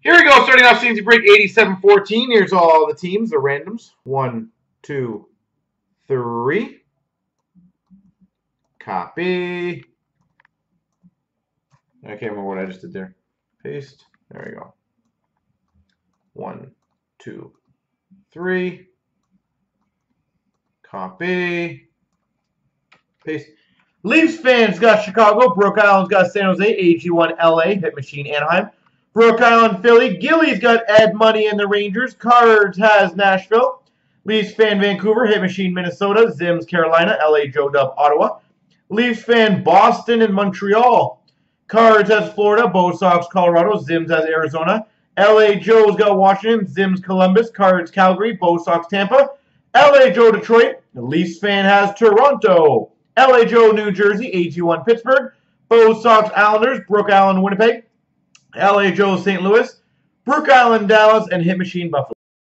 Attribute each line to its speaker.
Speaker 1: Here we go, starting off CNC break 87-14. Here's all the teams, the randoms. One, two, three. Copy. I can't remember what I just did there. Paste. There we go. One, two, three. Copy. Paste. Leafs fans got Chicago. Brook Island's got San Jose. AG1 LA. Hit Machine Anaheim. Brook Island, Philly. Gilly's got Edmonton and the Rangers. Cards has Nashville. Leafs fan, Vancouver. Hit Machine, Minnesota. Zims, Carolina. LA, Joe Dub, Ottawa. Leafs fan, Boston and Montreal. Cards has Florida. Bo Sox, Colorado. Zims has Arizona. LA Joe's got Washington. Zims, Columbus. Cards, Calgary. Bo Sox, Tampa. LA Joe, Detroit. Leafs fan has Toronto. LA Joe, New Jersey. AG1, Pittsburgh. Bo Sox, Islanders. Brook Island, Winnipeg. LA Joe, St. Louis. Brook Island, Dallas. And Hit Machine, Buffalo.